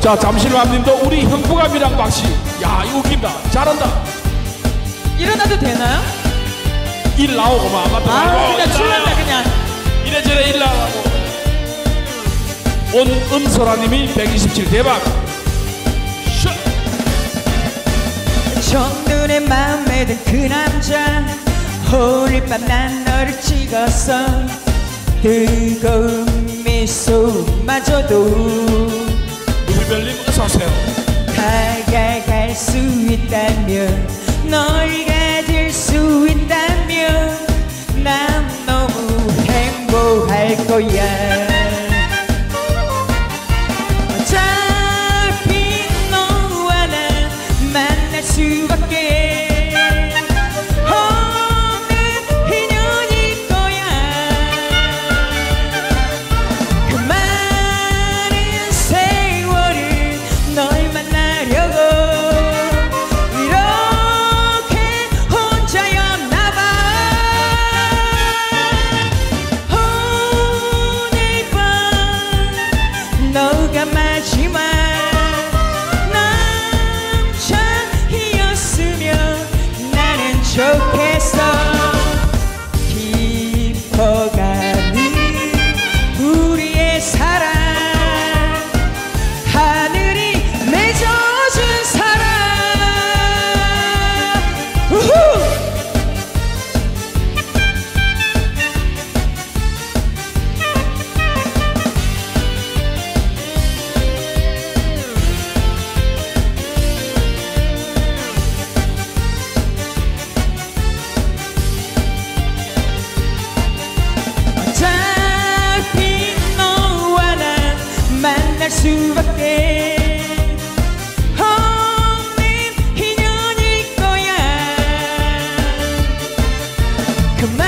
자 잠실맘님도 우리 형부감이랑 박씨. 야 이거 웃긴다. 잘한다. 일어나도 되나요? 일 나오고 막 맞다 아 그냥 일 출연다. 그냥. 이래저래 일 나가고. 온음소라님이 127 대박. 슛. 첫눈에 마음에 든 그 남자. 오늘 밤 난 너를 찍었어 뜨거운 미소마저도 루비별님 어서오세요 다가갈 수 있다면 널 가질 수 있다면 난 너무 행복할 거야 어차피 너와 난 만날 수밖에 orquestra. 수밖에. 없는 인연일 거야. 그많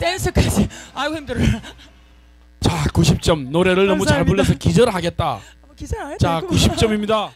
댄스까지. 아이고 힘들어. 자 90점 노래를 너무 잘 감사합니다. 불러서 기절하겠다. 기사 자 90점입니다